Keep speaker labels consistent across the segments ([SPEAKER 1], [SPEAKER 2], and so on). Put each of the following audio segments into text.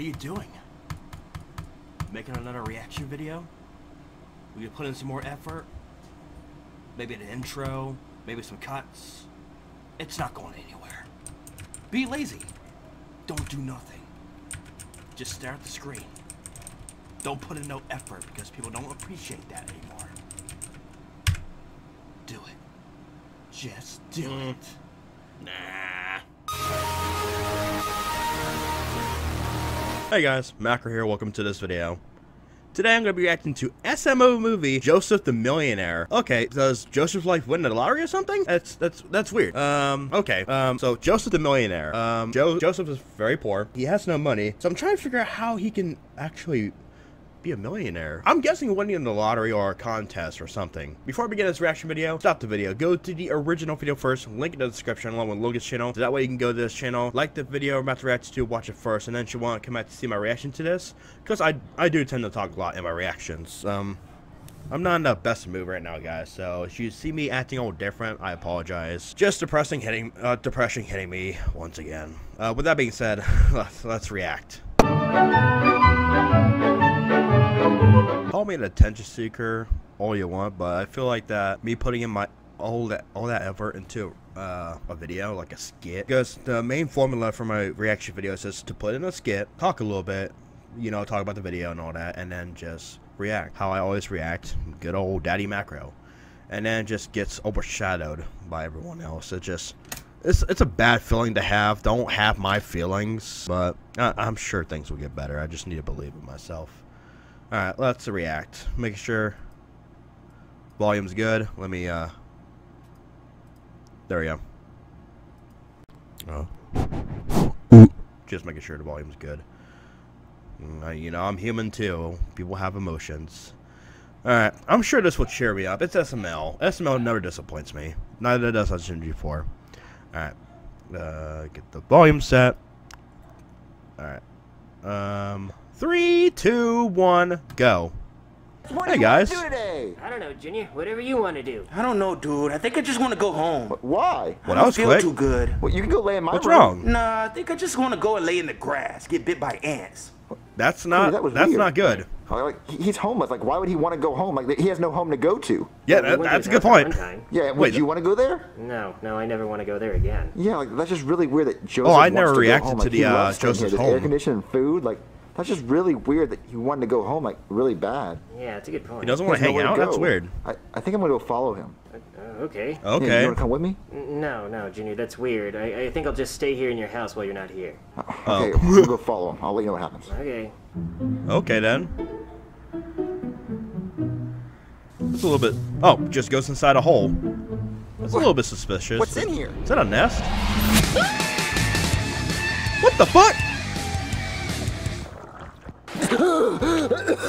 [SPEAKER 1] What are you doing? Making another reaction video? We could put in some more effort? Maybe an intro? Maybe some cuts? It's not going anywhere. Be lazy. Don't do nothing. Just stare at the screen. Don't put in no effort because people don't appreciate that anymore. Do it. Just do
[SPEAKER 2] Mm.
[SPEAKER 1] it.
[SPEAKER 2] Nah. Hey guys, Macro here, welcome to this video. Today I'm going to be reacting to SML movie, Joseph the Millionaire. Okay, does Joseph's life win the lottery or something? That's, that's, that's weird. Um, okay, um, so Joseph the Millionaire. Um, Joe, Joseph is very poor. He has no money, so I'm trying to figure out how he can actually be a millionaire. I'm guessing winning in the lottery or a contest or something. Before I begin this reaction video, stop the video. Go to the original video first, link in the description along with Logan's channel. So that way you can go to this channel, like the video I'm about to react to, watch it first, and then you want to come back to see my reaction to this. Because I, I do tend to talk a lot in my reactions. Um, I'm not in the best mood right now, guys. So if you see me acting all different, I apologize. Just depressing hitting, uh, depression hitting me once again. Uh, with that being said, let's, let's react. Call me an attention seeker all you want, but I feel like that me putting in my all that all that effort into uh, a video like a skit because the main formula for my reaction videos is to put in a skit, talk a little bit, you know, talk about the video and all that, and then just react. How I always react, good old Daddy Macro, and then just gets overshadowed by everyone else. It just it's it's a bad feeling to have. Don't have my feelings, but I, I'm sure things will get better. I just need to believe in myself. All right, let's react. Make sure volume's good. Let me uh. There we go. Oh. Just making sure the volume's good. Mm, uh, You know, I'm human too. People have emotions. Alright, I'm sure this will cheer me up. It's SML. SML never disappoints me. Neither does G 4 Alright. Uh, get the volume set. Alright. Um, three, two, one, go.
[SPEAKER 3] What
[SPEAKER 2] Hey,
[SPEAKER 3] do you wanna
[SPEAKER 2] guys.
[SPEAKER 3] do today?
[SPEAKER 4] I don't know, Junior. Whatever you want to do.
[SPEAKER 5] I don't know, dude. I think I just want to go home.
[SPEAKER 3] Why?
[SPEAKER 2] Well,
[SPEAKER 5] I don't
[SPEAKER 2] was
[SPEAKER 5] feel
[SPEAKER 2] quick.
[SPEAKER 5] too good.
[SPEAKER 3] Well, you can go lay in my
[SPEAKER 2] What's
[SPEAKER 3] room.
[SPEAKER 2] wrong?
[SPEAKER 5] Nah, I think I just want to go and lay in the grass, get bit by ants.
[SPEAKER 2] That's not.
[SPEAKER 3] that was
[SPEAKER 2] that's
[SPEAKER 3] weird.
[SPEAKER 2] not good.
[SPEAKER 3] Like he's homeless. Like why would he want to go home? Like he has no home to go to.
[SPEAKER 2] Yeah,
[SPEAKER 4] We
[SPEAKER 2] that, that's a good point.
[SPEAKER 3] Yeah.
[SPEAKER 2] Wait,
[SPEAKER 3] Would you want to go there?
[SPEAKER 4] No, no, I never want to go there again.
[SPEAKER 3] Yeah. Like that's just really weird that Joseph.
[SPEAKER 2] Oh, I
[SPEAKER 3] wants
[SPEAKER 2] never
[SPEAKER 3] to go
[SPEAKER 2] reacted
[SPEAKER 3] home.
[SPEAKER 2] to
[SPEAKER 3] Like,
[SPEAKER 2] the,
[SPEAKER 3] he
[SPEAKER 2] uh,
[SPEAKER 3] loves
[SPEAKER 2] Joseph's
[SPEAKER 3] here. There's Air
[SPEAKER 2] home.
[SPEAKER 3] conditioning food. Like that's just really weird that he wanted to go home. Like really bad.
[SPEAKER 4] Yeah, it's a good point.
[SPEAKER 2] He doesn't want to hang out. That's weird.
[SPEAKER 3] I, I think I'm gonna go follow him.
[SPEAKER 4] Uh, okay.
[SPEAKER 3] Yeah,
[SPEAKER 2] Okay.
[SPEAKER 3] you wanna come with me?
[SPEAKER 4] N- No, no, Junior, that's weird. I, I think I'll just stay here in your house while you're not here.
[SPEAKER 2] Oh.
[SPEAKER 3] Okay. we'll go follow him. I'll let you know what happens.
[SPEAKER 4] Okay.
[SPEAKER 2] Okay then. It's a little bit. Oh, just goes inside a hole. That's a little bit suspicious.
[SPEAKER 3] What's in here?
[SPEAKER 2] Is that a nest? what the fuck?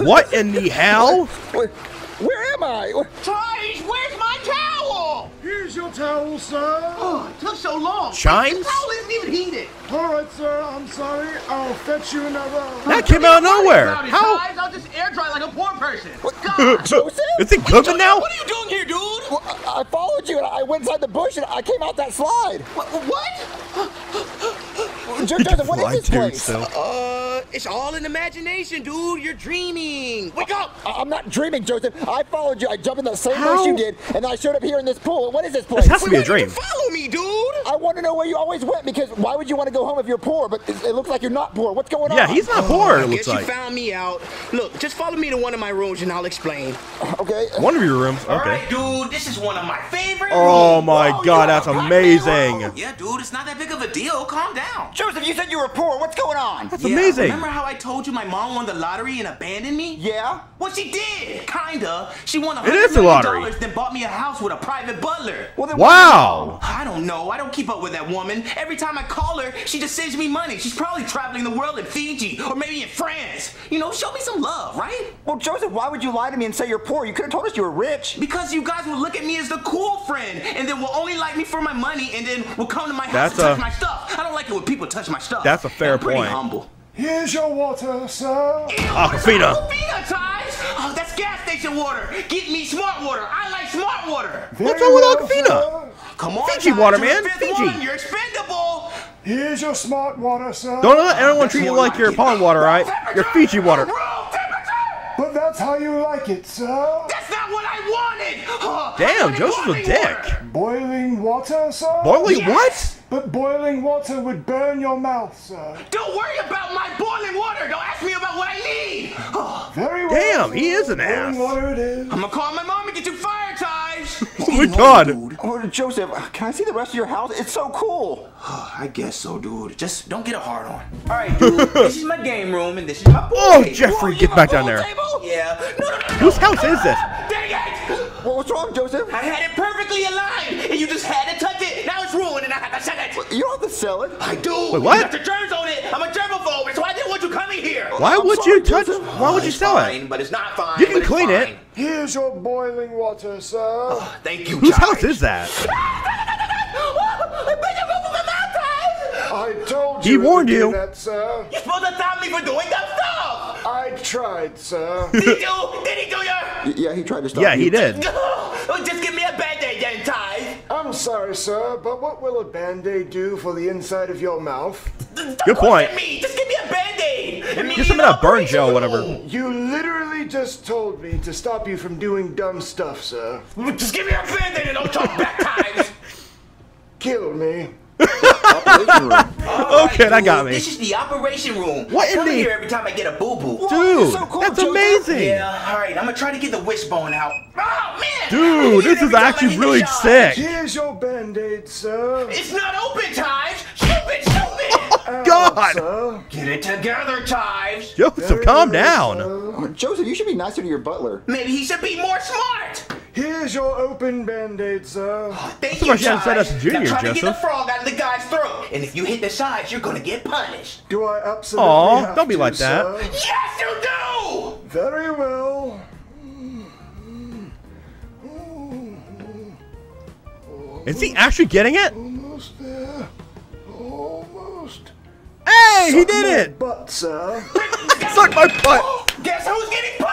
[SPEAKER 2] What in the hell?
[SPEAKER 3] Where, where am I?
[SPEAKER 6] Trice, where's my towel?
[SPEAKER 7] Here's your towel, sir.
[SPEAKER 6] Oh, it took so long.
[SPEAKER 2] Chives?
[SPEAKER 6] The towel isn't even heated.
[SPEAKER 7] All right, sir. I'm sorry. I'll fetch you another.
[SPEAKER 2] That came out of nowhere.
[SPEAKER 6] About it,
[SPEAKER 2] How?
[SPEAKER 6] Trice. I'll just air dry like a poor person. God.
[SPEAKER 3] Joseph?
[SPEAKER 2] Is it cooking now?
[SPEAKER 6] What are you doing here, dude?
[SPEAKER 3] Well, I, I followed you and I went inside the bush and I came out that slide.
[SPEAKER 6] What? what?
[SPEAKER 3] Jo- Joseph, what
[SPEAKER 2] Fly
[SPEAKER 3] is this place?
[SPEAKER 2] still.
[SPEAKER 6] It's all in imagination, dude. You're dreaming. Wake up.
[SPEAKER 3] I- I'm not dreaming, Joseph. I followed you. I jumped in the same
[SPEAKER 2] How?
[SPEAKER 3] bush you did, and I showed up here in this pool. What is this place?
[SPEAKER 2] This has to be a
[SPEAKER 6] Why did you
[SPEAKER 2] dream.
[SPEAKER 6] Follow me, dude.
[SPEAKER 3] I want to know where you always went because why would you want to go home if you're poor? But it, it looks like you're not poor. What's going on?
[SPEAKER 2] Yeah, he's not poor.
[SPEAKER 6] I
[SPEAKER 2] It looks
[SPEAKER 6] guess
[SPEAKER 2] like
[SPEAKER 6] you found me out. Look, just follow me to one of my rooms and I'll explain.
[SPEAKER 3] Okay.
[SPEAKER 2] one of your rooms. Okay.
[SPEAKER 5] right, dude. This is one of my favorite
[SPEAKER 2] Oh
[SPEAKER 5] rooms.
[SPEAKER 2] my
[SPEAKER 3] Oh,
[SPEAKER 2] god, that's
[SPEAKER 3] rock
[SPEAKER 2] amazing.
[SPEAKER 5] Oh, yeah, dude. It's not that big of a deal. Calm down.
[SPEAKER 3] Joseph, you said you were poor. What's going on?
[SPEAKER 2] That's
[SPEAKER 5] Yeah,
[SPEAKER 2] amazing.
[SPEAKER 5] Remember how I told you my mom won the lottery and abandoned me?
[SPEAKER 3] Yeah.
[SPEAKER 5] Well, she did. Kinda. She won a
[SPEAKER 2] It is the lottery.
[SPEAKER 5] dollars, then bought me a house with a private butler.
[SPEAKER 3] Well, then
[SPEAKER 2] Wow.
[SPEAKER 5] I don't know. I don't keep up with that woman. Every time I call her, she just sends me money. She's probably traveling the world in Fiji or maybe in France. You know, show me some love, right?
[SPEAKER 3] Well, Joseph, why would you lie to me and say you're poor? You could have told us you were rich.
[SPEAKER 5] Because you guys will look at me as the cool friend and then will only like me for my money and then will come to my house
[SPEAKER 2] That's
[SPEAKER 5] to touch my stuff. I don't like it when people touch my stuff.
[SPEAKER 2] That's a fair
[SPEAKER 5] I'm pretty
[SPEAKER 2] point.
[SPEAKER 5] humble.
[SPEAKER 7] Here's your water, sir.
[SPEAKER 2] Aquafina.
[SPEAKER 5] Aquafina, Ties! Oh, that's gas station water. Get me smart water. I like smart water.
[SPEAKER 2] What's wrong with
[SPEAKER 7] well,
[SPEAKER 2] Aquafina?
[SPEAKER 7] Sir.
[SPEAKER 5] Come on,
[SPEAKER 2] Fiji
[SPEAKER 5] Ties,
[SPEAKER 2] water, man.
[SPEAKER 5] the
[SPEAKER 2] Fiji.
[SPEAKER 5] One. You're expendable.
[SPEAKER 7] Here's your smart water, sir.
[SPEAKER 2] Don't let anyone treat you like your pond water, right? Your Fiji water.
[SPEAKER 5] Room temperature!
[SPEAKER 7] But that's how you like it, sir.
[SPEAKER 5] That's not what I wanted! Uh, I
[SPEAKER 2] Damn,
[SPEAKER 5] wanted
[SPEAKER 2] Joseph's a dick.
[SPEAKER 5] water.
[SPEAKER 7] Boiling water, sir?
[SPEAKER 2] Boiling
[SPEAKER 5] Yes!
[SPEAKER 2] what?
[SPEAKER 7] But boiling water would burn your mouth, sir.
[SPEAKER 5] Don't worry about my boiling water. Don't ask me about what I need. Uh,
[SPEAKER 7] Very well.
[SPEAKER 2] Damn, he is an
[SPEAKER 7] boiling
[SPEAKER 2] ass.
[SPEAKER 7] water it is.
[SPEAKER 5] I'm gonna call my mom
[SPEAKER 2] Oh my god.
[SPEAKER 3] Oh, Joseph, can I see the rest of your house? It's so cool.
[SPEAKER 5] I guess so, dude. Just don't get a hard on. All right, dude. this is my game room and this is my pool
[SPEAKER 2] Oh,
[SPEAKER 5] table.
[SPEAKER 2] Jeffrey,
[SPEAKER 5] Oh,
[SPEAKER 2] get back down there.
[SPEAKER 5] Table? Yeah. No, no, no, no.
[SPEAKER 2] Whose house is this?
[SPEAKER 5] Dang it!
[SPEAKER 3] Well, what's wrong, Joseph?
[SPEAKER 5] I had it perfectly aligned, and you just had to touch it. Now it's ruined, and I have to sell it.
[SPEAKER 3] You don't have to sell it.
[SPEAKER 5] I do.
[SPEAKER 2] Wait, what?
[SPEAKER 5] You got the germs on it. I'm a germaphobe, so I didn't want you coming here.
[SPEAKER 2] Why
[SPEAKER 3] I'm
[SPEAKER 2] would
[SPEAKER 3] sorry,
[SPEAKER 2] you touch?
[SPEAKER 3] Joseph.
[SPEAKER 2] Why would you
[SPEAKER 5] It's
[SPEAKER 2] sell
[SPEAKER 5] fine,
[SPEAKER 2] it?
[SPEAKER 5] But it's not fine.
[SPEAKER 2] You can
[SPEAKER 5] but it's
[SPEAKER 2] clean it.
[SPEAKER 7] Here's your boiling water, sir.
[SPEAKER 5] Oh, thank you,
[SPEAKER 2] Whose house is that?
[SPEAKER 7] I told you. it would
[SPEAKER 2] warned you.
[SPEAKER 7] That, sir.
[SPEAKER 5] You're supposed to stop me for doing that stuff.
[SPEAKER 7] I tried, sir.
[SPEAKER 5] Did he do? Did he do your?
[SPEAKER 3] Yeah, he tried to stop
[SPEAKER 2] Yeah,
[SPEAKER 3] you.
[SPEAKER 2] he did.
[SPEAKER 5] Oh, just give me a band-aid then, Ty.
[SPEAKER 7] I'm sorry, sir, but what will a band-aid do for the inside of your mouth?
[SPEAKER 2] Good point.
[SPEAKER 5] Me. Just give me a band-aid. Give meet
[SPEAKER 2] Get some
[SPEAKER 5] me
[SPEAKER 2] of that burn
[SPEAKER 5] operation
[SPEAKER 2] gel, whatever.
[SPEAKER 7] You literally just told me to stop you from doing dumb stuff, sir.
[SPEAKER 5] Just give me a band-aid and don't talk back times.
[SPEAKER 7] Kill me.
[SPEAKER 3] Operation room.
[SPEAKER 2] Okay, that got me.
[SPEAKER 5] This is the operation room.
[SPEAKER 2] What
[SPEAKER 5] I
[SPEAKER 2] in
[SPEAKER 5] come
[SPEAKER 2] the-
[SPEAKER 5] here every time I get a boo-boo.
[SPEAKER 2] Dude,
[SPEAKER 3] so cool,
[SPEAKER 2] that's
[SPEAKER 3] Joseph.
[SPEAKER 2] amazing.
[SPEAKER 5] Yeah, all right. I'm gonna try to get the wishbone out. Oh man!
[SPEAKER 2] Dude, this is
[SPEAKER 5] every time I
[SPEAKER 2] actually really
[SPEAKER 5] shot.
[SPEAKER 2] sick.
[SPEAKER 7] Here's your band-aid, sir.
[SPEAKER 5] It's not open, Chives. Stupid, stupid.
[SPEAKER 2] Oh, God.
[SPEAKER 7] Sir.
[SPEAKER 5] Get it together, Chives.
[SPEAKER 2] Joseph, calm down.
[SPEAKER 3] Oh, Joseph, you should be nicer to your butler.
[SPEAKER 5] Maybe he should be more smart.
[SPEAKER 7] Here's your open band-aid, sir.
[SPEAKER 5] Oh, thank
[SPEAKER 2] That's
[SPEAKER 5] you,
[SPEAKER 2] why she hasn't said
[SPEAKER 5] Chives.
[SPEAKER 2] us junior,
[SPEAKER 5] now try to get the frog out of the guy's throat, and if you hit the sides, you're gonna get punished.
[SPEAKER 7] Do I absolutely
[SPEAKER 2] Aw,
[SPEAKER 7] have
[SPEAKER 2] don't be
[SPEAKER 7] to,
[SPEAKER 2] like that.
[SPEAKER 7] sir?
[SPEAKER 5] Yes, you do.
[SPEAKER 7] Very well.
[SPEAKER 2] Is he actually getting it?
[SPEAKER 7] Almost there. Almost.
[SPEAKER 2] Hey, he did it.
[SPEAKER 7] But, sir,
[SPEAKER 2] Suck my butt.
[SPEAKER 5] Guess who's getting punished, Chives?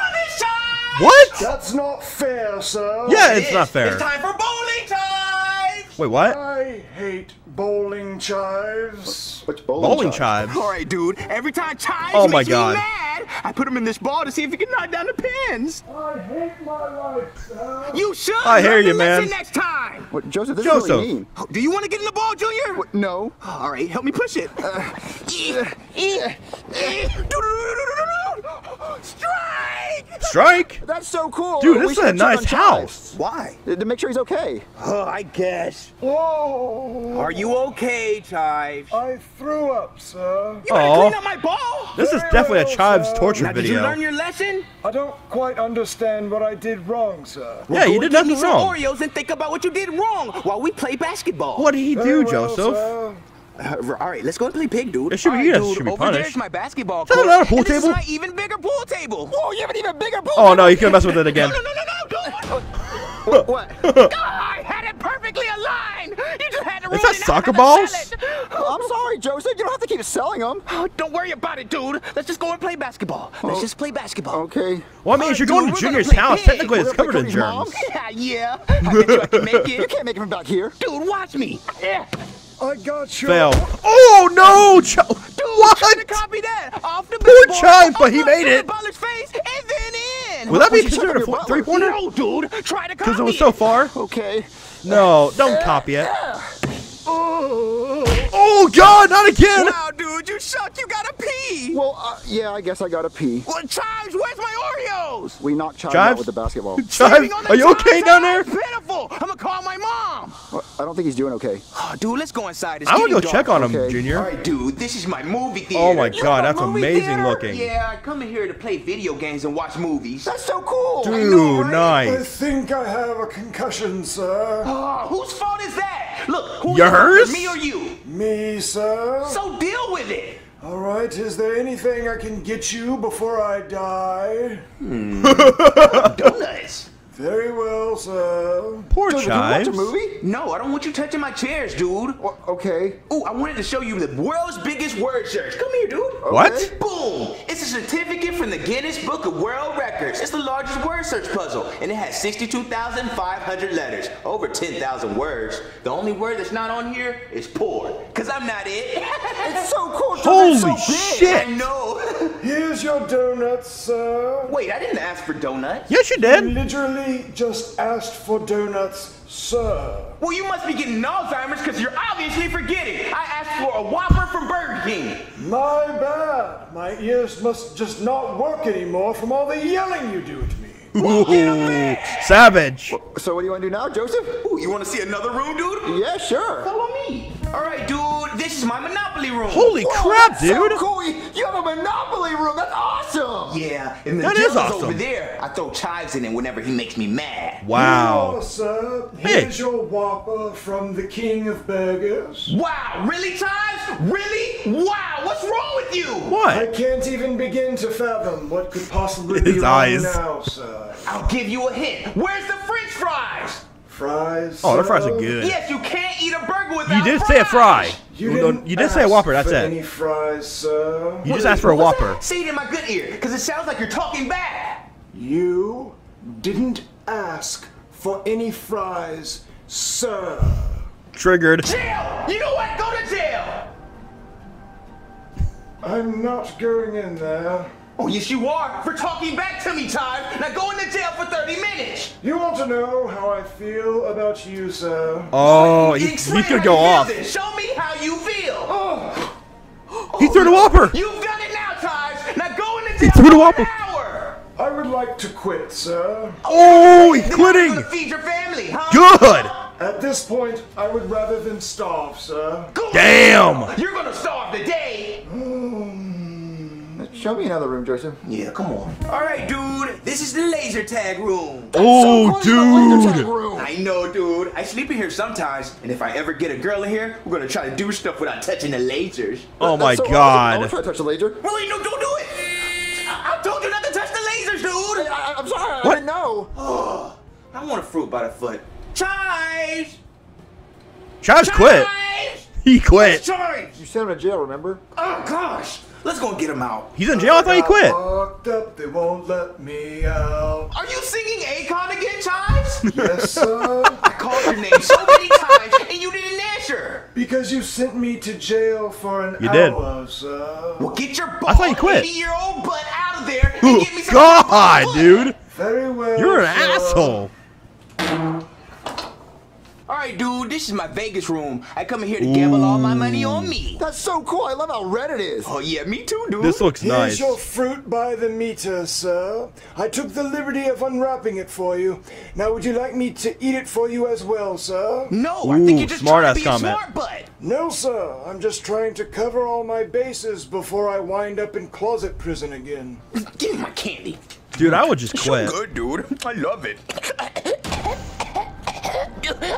[SPEAKER 2] What?
[SPEAKER 7] that's not fair, sir.
[SPEAKER 2] Yeah,
[SPEAKER 5] It
[SPEAKER 2] it's not fair.
[SPEAKER 5] It's time for bowling Chives.
[SPEAKER 2] Wait, what?
[SPEAKER 7] I hate bowling chives.
[SPEAKER 3] What's bowling,
[SPEAKER 2] Bowling
[SPEAKER 3] chive?
[SPEAKER 2] chives.
[SPEAKER 6] All right, dude. Every time Chives
[SPEAKER 2] Oh my God.
[SPEAKER 6] me mad, I put him in this ball to see if he can knock down the pins.
[SPEAKER 7] I hate my life, sir.
[SPEAKER 6] You should.
[SPEAKER 2] I hear you, man.
[SPEAKER 6] Next time.
[SPEAKER 3] What, Joseph, this is
[SPEAKER 2] Joseph.
[SPEAKER 3] really mean.
[SPEAKER 6] Oh, do you want to get in the ball, Junior?
[SPEAKER 3] No.
[SPEAKER 6] Oh, all right, help me push it. Uh, Strike!
[SPEAKER 2] Strike.
[SPEAKER 3] That's so cool.
[SPEAKER 2] Dude,
[SPEAKER 3] We
[SPEAKER 2] this is a nice
[SPEAKER 3] on Chives.
[SPEAKER 2] house.
[SPEAKER 6] Why?
[SPEAKER 3] To make sure he's okay.
[SPEAKER 6] Oh, I guess.
[SPEAKER 7] Whoa.
[SPEAKER 6] Are you okay, Chives?
[SPEAKER 7] I threw up, sir.
[SPEAKER 6] You better
[SPEAKER 2] Aw.
[SPEAKER 6] clean up my ball.
[SPEAKER 2] This is
[SPEAKER 7] Very
[SPEAKER 2] definitely a
[SPEAKER 7] well,
[SPEAKER 2] Chives
[SPEAKER 7] sir.
[SPEAKER 2] Torture
[SPEAKER 6] Now, did you learn your lesson?
[SPEAKER 7] I don't quite understand what I did wrong, sir.
[SPEAKER 2] Yeah, you did
[SPEAKER 6] get me
[SPEAKER 2] nothing
[SPEAKER 6] some
[SPEAKER 2] wrong.
[SPEAKER 6] Oreos and think about what you did wrong while we play basketball.
[SPEAKER 2] What did he do,
[SPEAKER 7] well,
[SPEAKER 2] Joseph?
[SPEAKER 7] sir.
[SPEAKER 6] Uh, all right, let's go and play pig, dude.
[SPEAKER 2] It should be-
[SPEAKER 6] All right,
[SPEAKER 2] guys
[SPEAKER 6] dude,
[SPEAKER 2] should be
[SPEAKER 6] over
[SPEAKER 2] punished.
[SPEAKER 6] there's my basketball
[SPEAKER 2] Is that
[SPEAKER 6] court.
[SPEAKER 2] a pool
[SPEAKER 6] and this
[SPEAKER 2] table?
[SPEAKER 6] is my even bigger pool table.
[SPEAKER 3] Whoa, you have an even bigger pool.
[SPEAKER 2] Oh no, you can mess with it again.
[SPEAKER 6] No, no, no, no, no,
[SPEAKER 3] What?
[SPEAKER 6] God, I had it perfectly aligned. You just had to ruin
[SPEAKER 2] that
[SPEAKER 6] it. Now I
[SPEAKER 2] soccer balls?
[SPEAKER 6] sell.
[SPEAKER 3] I'm sorry, Joseph. You don't have to keep selling them.
[SPEAKER 6] Oh, don't worry about it, dude. Let's just go and play basketball. Let's oh, just play basketball.
[SPEAKER 3] Okay.
[SPEAKER 2] Well, I mean, if you're going to
[SPEAKER 6] Dude, gonna
[SPEAKER 2] Junior's house,
[SPEAKER 6] big.
[SPEAKER 2] technically it's
[SPEAKER 3] We're gonna
[SPEAKER 2] covered in
[SPEAKER 3] Cody's
[SPEAKER 2] germs.
[SPEAKER 3] mom?
[SPEAKER 6] Yeah, yeah. I bet you I can make it.
[SPEAKER 3] You can't make it from back here.
[SPEAKER 6] Dude, watch me. Yeah.
[SPEAKER 7] I got you.
[SPEAKER 2] Fail. Oh no! Ch-
[SPEAKER 6] Dude,
[SPEAKER 2] what?
[SPEAKER 6] try to copy that. Off the
[SPEAKER 2] Poor
[SPEAKER 6] baseball,
[SPEAKER 2] Chives, but he made it.
[SPEAKER 6] the Butler's face and then in.
[SPEAKER 2] Would that be
[SPEAKER 3] Would you
[SPEAKER 2] considered a
[SPEAKER 3] on your
[SPEAKER 2] fo-
[SPEAKER 3] butler?
[SPEAKER 2] three-pointer?
[SPEAKER 6] No, dude. Try to copy
[SPEAKER 2] Because it was so far.
[SPEAKER 3] Okay.
[SPEAKER 2] No, don't copy it. Oh God, not again!
[SPEAKER 6] Wow, dude, you suck. You gotta pee.
[SPEAKER 3] Well, uh, yeah, I guess I gotta pee.
[SPEAKER 6] Well, Chives, where's my Oreos?
[SPEAKER 3] We knocked Chives,
[SPEAKER 2] Chives?
[SPEAKER 3] out with the basketball.
[SPEAKER 2] Chives,
[SPEAKER 6] the
[SPEAKER 2] are you okay down there?
[SPEAKER 6] Pitiful. I'm gonna call my mom.
[SPEAKER 3] Well, I don't think he's doing okay.
[SPEAKER 6] Oh, dude, let's go inside. It's
[SPEAKER 2] I want to go
[SPEAKER 6] getting
[SPEAKER 2] check on him,
[SPEAKER 3] Okay.
[SPEAKER 2] Junior.
[SPEAKER 5] All right, dude, this is my movie theater.
[SPEAKER 2] Oh my God, that's amazing
[SPEAKER 6] theater?
[SPEAKER 2] looking.
[SPEAKER 5] Yeah, I come in here to play video games and watch movies.
[SPEAKER 3] That's so cool.
[SPEAKER 2] Dude,
[SPEAKER 7] I
[SPEAKER 2] nice.
[SPEAKER 7] think I have a concussion, sir.
[SPEAKER 5] Oh, whose fault is that? Look, who
[SPEAKER 2] Yours?
[SPEAKER 5] Me or you?
[SPEAKER 7] Me, sir.
[SPEAKER 5] So deal with it.
[SPEAKER 7] All right, is there anything I can get you before I die? Hmm.
[SPEAKER 5] Donuts.
[SPEAKER 7] Very well, sir.
[SPEAKER 2] Poor
[SPEAKER 3] Joseph, can we watch
[SPEAKER 2] Chives.
[SPEAKER 3] a movie?
[SPEAKER 5] No, I don't want you touching my chairs, dude.
[SPEAKER 3] Well, okay.
[SPEAKER 5] Ooh, I wanted to show you the world's biggest word search. Come here, dude.
[SPEAKER 2] What?
[SPEAKER 5] Boom! It's a certificate from the Guinness Book of World Records. It's the largest word search puzzle, and it has 62,500 letters, over 10,000 words. The only word that's not on here is poor. Cause I'm not it.
[SPEAKER 3] It's so cool.
[SPEAKER 2] Holy
[SPEAKER 3] It's so big.
[SPEAKER 2] shit!
[SPEAKER 5] I know.
[SPEAKER 7] Here's your donuts, sir.
[SPEAKER 5] Wait, I didn't ask for donuts.
[SPEAKER 2] Yes, you
[SPEAKER 7] You
[SPEAKER 2] did.
[SPEAKER 7] literally just asked for donuts, sir.
[SPEAKER 5] Well, you must be getting Alzheimer's because you're obviously forgetting. I asked for a Whopper from Burger King.
[SPEAKER 7] My bad. My ears must just not work anymore from all the yelling you do at me.
[SPEAKER 2] Ooh, savage.
[SPEAKER 3] So what do you want to do now, Joseph?
[SPEAKER 5] Ooh, you want to see another room, dude?
[SPEAKER 3] Yeah, sure.
[SPEAKER 5] Follow me. All right, dude. This is my Monopoly room.
[SPEAKER 2] Holy
[SPEAKER 3] Whoa,
[SPEAKER 2] crap,
[SPEAKER 3] that's so
[SPEAKER 2] dude.
[SPEAKER 3] cool. You you have a Monopoly room. That's awesome.
[SPEAKER 5] Yeah, and the
[SPEAKER 2] That
[SPEAKER 5] jail's
[SPEAKER 2] is awesome.
[SPEAKER 5] over there. I throw chives in it whenever he makes me mad.
[SPEAKER 2] Wow.
[SPEAKER 7] Here, sir.
[SPEAKER 2] Hey.
[SPEAKER 7] Here's your Whopper from the King of Burgers.
[SPEAKER 5] Wow, really, Chives? Really? Wow, what's wrong with you?
[SPEAKER 2] What?
[SPEAKER 7] I can't even begin to fathom what could possibly
[SPEAKER 2] His
[SPEAKER 7] be wrong
[SPEAKER 2] eyes.
[SPEAKER 7] now, sir.
[SPEAKER 5] I'll give you a hint. Where's the French fries?
[SPEAKER 7] Fries.
[SPEAKER 2] Oh, the fries are good.
[SPEAKER 5] Yes, you can't eat a burger without
[SPEAKER 2] You did say a fry.
[SPEAKER 7] You,
[SPEAKER 2] You
[SPEAKER 7] didn't
[SPEAKER 2] don't- you did say a Whopper, that's
[SPEAKER 7] for
[SPEAKER 2] it.
[SPEAKER 7] Any fries, sir?
[SPEAKER 2] You just asked for a Whopper.
[SPEAKER 5] that? Say it in my good ear, because it sounds like you're talking back.
[SPEAKER 7] You didn't ask for any fries, sir.
[SPEAKER 2] Triggered.
[SPEAKER 5] Jail! You know what? Go to jail!
[SPEAKER 7] I'm not going in there.
[SPEAKER 5] Oh, yes, you are, for talking back to me, Chives. Now go into jail for 30 minutes.
[SPEAKER 7] You want to know how I feel about you, sir?
[SPEAKER 2] Oh, he,
[SPEAKER 5] Explain
[SPEAKER 2] he could go off.
[SPEAKER 5] then. Show me how you feel.
[SPEAKER 2] He threw the Whopper.
[SPEAKER 5] You've done it now, Chives. Now go into jail
[SPEAKER 2] He
[SPEAKER 5] jail
[SPEAKER 2] threw the
[SPEAKER 5] for
[SPEAKER 2] Whopper.
[SPEAKER 5] an hour.
[SPEAKER 7] I would like to quit, sir.
[SPEAKER 2] Oh, he's
[SPEAKER 5] Then you
[SPEAKER 2] quitting.
[SPEAKER 5] gonna feed your family, huh?
[SPEAKER 2] Good.
[SPEAKER 7] At this point, I would rather than starve, sir.
[SPEAKER 5] Go
[SPEAKER 2] Damn.
[SPEAKER 5] You're gonna starve today.
[SPEAKER 3] Show me another room, Joseph.
[SPEAKER 5] Yeah, come on. All right, dude. This is the laser tag room.
[SPEAKER 2] Oh,
[SPEAKER 3] So cool, you have a laser tag
[SPEAKER 2] dude.
[SPEAKER 3] room.
[SPEAKER 5] I know, dude. I sleep in here sometimes, and if I ever get a girl in here, we're gonna try to do stuff without touching the lasers.
[SPEAKER 2] Oh my
[SPEAKER 3] That's so awesome. I
[SPEAKER 2] god.
[SPEAKER 3] want to try to touch the laser.
[SPEAKER 5] Wait, no, don't do it. I, I told you not to touch the lasers, dude.
[SPEAKER 3] I, I'm sorry. I
[SPEAKER 2] What?
[SPEAKER 3] didn't know.
[SPEAKER 5] I want a fruit by the foot. Chives.
[SPEAKER 2] Travis quit. He quit.
[SPEAKER 5] Chives.
[SPEAKER 3] You sent him to jail, remember?
[SPEAKER 5] Oh gosh. Let's go and get him out.
[SPEAKER 2] He's in jail. I thought he quit.
[SPEAKER 7] Locked up, they won't let me out.
[SPEAKER 5] Are you singing Akon again, Chives?
[SPEAKER 7] Yes, sir.
[SPEAKER 5] I called your name so many times, and you didn't answer.
[SPEAKER 7] because you sent me to jail for an
[SPEAKER 2] You did.
[SPEAKER 7] hour, sir.
[SPEAKER 5] Well, get your
[SPEAKER 2] I thought you quit.
[SPEAKER 5] 80-year-old butt out of there and
[SPEAKER 2] Oh,
[SPEAKER 5] get me some fruit by the
[SPEAKER 2] God, dude.
[SPEAKER 7] Very well.
[SPEAKER 2] You're an
[SPEAKER 7] sir.
[SPEAKER 2] asshole.
[SPEAKER 5] All right, dude, this is my Vegas room. I come in here to gamble all my money on me.
[SPEAKER 3] That's so cool. I love how red it is.
[SPEAKER 5] Oh, yeah, me too, dude.
[SPEAKER 2] This looks
[SPEAKER 7] Here's
[SPEAKER 2] nice.
[SPEAKER 7] your fruit by the meter, sir. I took the liberty of unwrapping it for you. Now, would you like me to eat it for you as well, sir?
[SPEAKER 5] No, I think
[SPEAKER 2] Ooh,
[SPEAKER 5] you're just
[SPEAKER 2] smart
[SPEAKER 5] trying
[SPEAKER 2] ass
[SPEAKER 5] to be
[SPEAKER 2] comment.
[SPEAKER 5] a smart butt.
[SPEAKER 7] No, sir. I'm just trying to cover all my bases before I wind up in closet prison again.
[SPEAKER 5] Give me my candy.
[SPEAKER 2] Dude, I would just quit.
[SPEAKER 5] So Good, dude. I love it.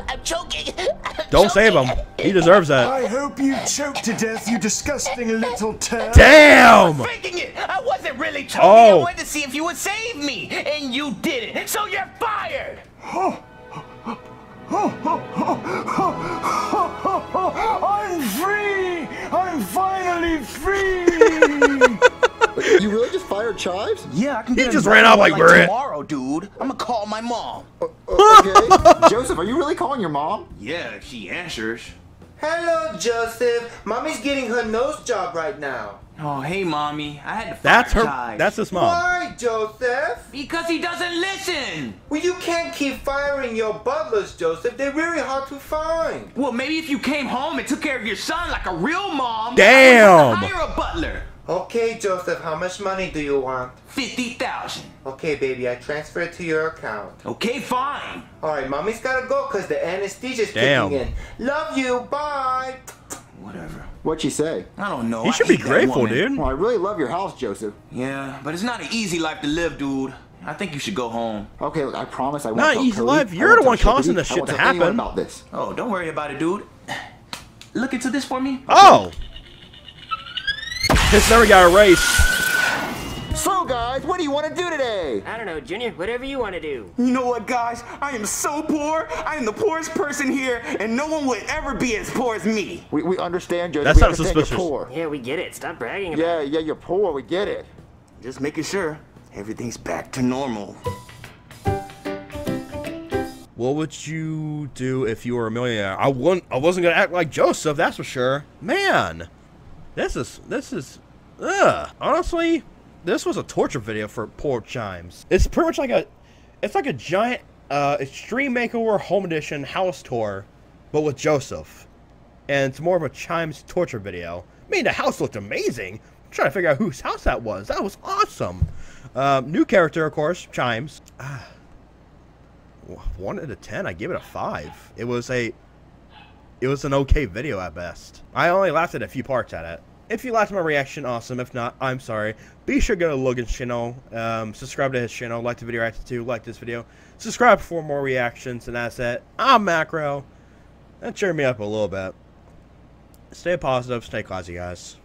[SPEAKER 6] I'm choking.
[SPEAKER 2] Don't save him. He deserves that.
[SPEAKER 7] I hope you choke to death, you disgusting little turd.
[SPEAKER 2] Damn.
[SPEAKER 5] Faking it. I wasn't really choking.
[SPEAKER 2] Oh.
[SPEAKER 5] I wanted to see if you would save me, and you didn't. So you're fired.
[SPEAKER 7] I'm
[SPEAKER 3] You really just fired Chives?
[SPEAKER 5] Yeah, I can
[SPEAKER 2] He just
[SPEAKER 5] another
[SPEAKER 2] ran out
[SPEAKER 5] one
[SPEAKER 2] like Barrett.
[SPEAKER 5] tomorrow, dude. I'm gonna call my mom.
[SPEAKER 3] Uh, uh, okay. Joseph, are you really calling your mom?
[SPEAKER 5] Yeah, if she answers.
[SPEAKER 8] Hello, Joseph. Mommy's getting her nose job right now.
[SPEAKER 5] Oh, hey, mommy. I had to fire
[SPEAKER 2] That's her.
[SPEAKER 5] Chives.
[SPEAKER 2] That's his mom.
[SPEAKER 8] Why, Joseph?
[SPEAKER 5] because he doesn't listen.
[SPEAKER 8] Well, you can't keep firing your butlers, Joseph. They're very hard to find.
[SPEAKER 5] Well, maybe if you came home and took care of your son like a real mom.
[SPEAKER 2] Damn.
[SPEAKER 5] I would hire a butler.
[SPEAKER 8] Okay, Joseph, how much money do you want?
[SPEAKER 5] Fifty thousand.
[SPEAKER 8] Okay, baby, I transfer it to your account.
[SPEAKER 5] Okay, fine.
[SPEAKER 8] All right, mommy's gotta go because the anesthesia's
[SPEAKER 2] Damn.
[SPEAKER 8] kicking in. Love you. Bye.
[SPEAKER 5] Whatever.
[SPEAKER 3] What'd she say?
[SPEAKER 5] I don't know.
[SPEAKER 2] You
[SPEAKER 5] I
[SPEAKER 2] should be grateful, dude.
[SPEAKER 3] Well, I really love your house, Joseph.
[SPEAKER 5] Yeah, but it's not an easy life to live, dude. I think you should go home.
[SPEAKER 3] Okay, look, I promise I won't
[SPEAKER 2] Not
[SPEAKER 3] tell
[SPEAKER 2] easy life. You're the one causing
[SPEAKER 3] Shippity.
[SPEAKER 2] this
[SPEAKER 3] I
[SPEAKER 2] shit
[SPEAKER 3] won't
[SPEAKER 2] to
[SPEAKER 3] tell
[SPEAKER 2] happen.
[SPEAKER 3] about this.
[SPEAKER 5] Oh, don't worry about it, dude. Look into this for me.
[SPEAKER 2] Oh. This never got erased.
[SPEAKER 3] So, guys, what do you want to do today?
[SPEAKER 4] I don't know, Junior. Whatever you want to do.
[SPEAKER 5] You know what, guys? I am so poor. I am the poorest person here, and no one would ever be as poor as me.
[SPEAKER 3] We, we understand, Joseph.
[SPEAKER 2] That sounds suspicious.
[SPEAKER 3] You're poor.
[SPEAKER 4] Yeah, we get it. Stop bragging about
[SPEAKER 3] Yeah, yeah, you're poor. We get it.
[SPEAKER 5] Just making sure everything's back to normal.
[SPEAKER 2] What would you do if you were a millionaire? I wouldn't. I wasn't gonna act like Joseph. That's for sure. Man, this is this is. Ugh. Honestly, this was a torture video for poor Chives. It's pretty much like a. It's like a giant uh, Extreme Makeover Home Edition house tour, but with Joseph. And it's more of a Chives torture video. I mean, the house looked amazing. I'm trying to figure out whose house that was. That was awesome. Um, new character, of course, Chives. Ah, one out of ten, I give it a five. It was a, it was an okay video at best. I only laughed at a few parts at it. If you liked my reaction, awesome. If not, I'm sorry. Be sure to go to Logan's channel, um, subscribe to his channel, like the video reacted to, like this video, subscribe for more reactions, and that's it. I'm Macro. That cheered me up a little bit. Stay positive, stay classy, guys.